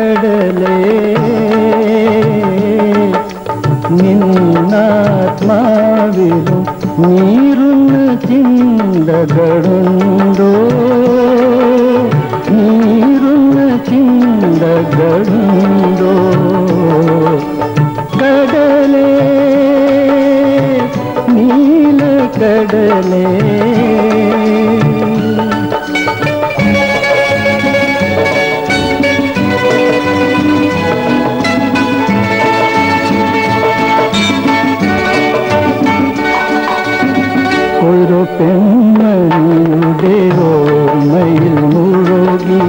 ಕಡಲೆ ನಿನ್ನಾತ್ಮವಿರು ನೀರುನ್ನು ತಿಂದಗಡುಂದೋ ನೀರುನ್ನು ತಿಂದಗಡು பெண்மையுடையோ மயில் முழுகி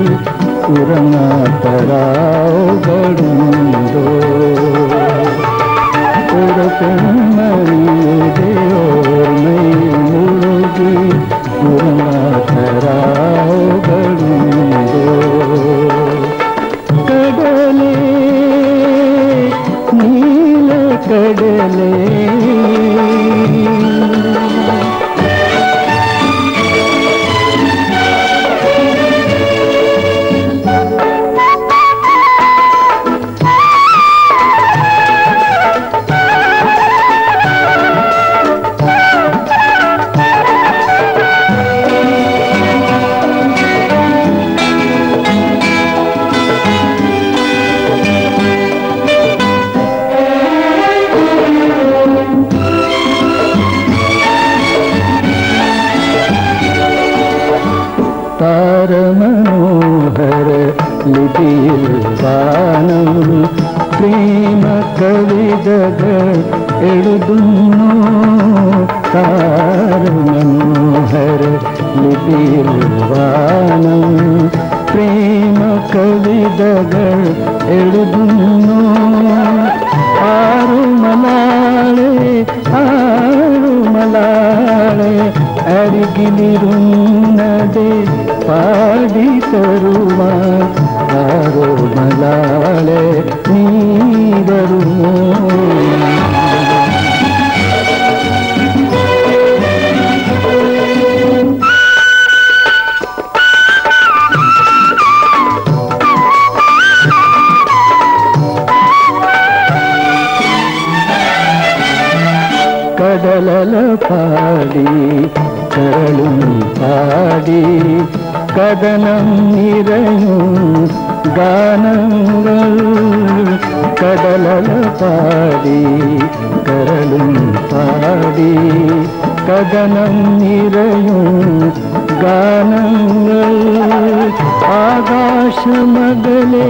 உரமாத்தராகடுந்தோ ஒரு பெண் ലിപിയിൽ ഗാനം പ്രേമ കവിതകൾ എഴുതുന്നു. താരമനോഹര ലിപിയിൽ ഗാനം പ്രേമ കവിതകൾ എഴുതുന്നു. ആറുമലാളെ ആറുമലാളെ അരികിലിരുന്നതേ പാടി തരുവാൻ ಬಾರೋ ಮಲಾಳೆ ನೀಡರು కడలల పాడి కరళుని పాడి കഥനം നിറയും ഗാനങ്ങൾ കടലല പാടി കരളും പാടി. കഥനം നിറയും ഗാനങ്ങൾ ആകാശമകലെ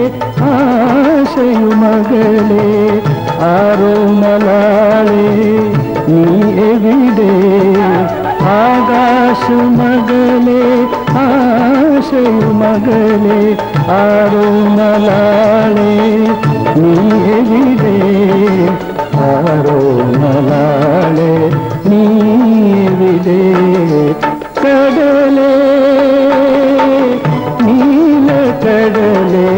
ആശയുമകലെ ആരോ മലാളെ നീ എവിടെ? ആകാശമകലെ ആശയുമകലെ ആരോമലാളെ നീ എവിടെ ആരോമലാളെ നീ എവിടെ കടലേ നീലക്കടലേ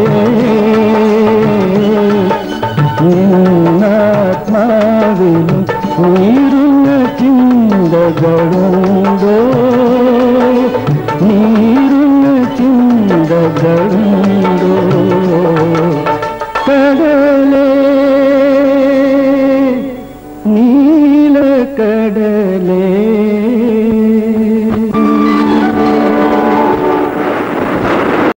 നിന്നാത്മാവിലും ഉയരുന്ന ചിന്തകളുണ്ടോ? ीलकले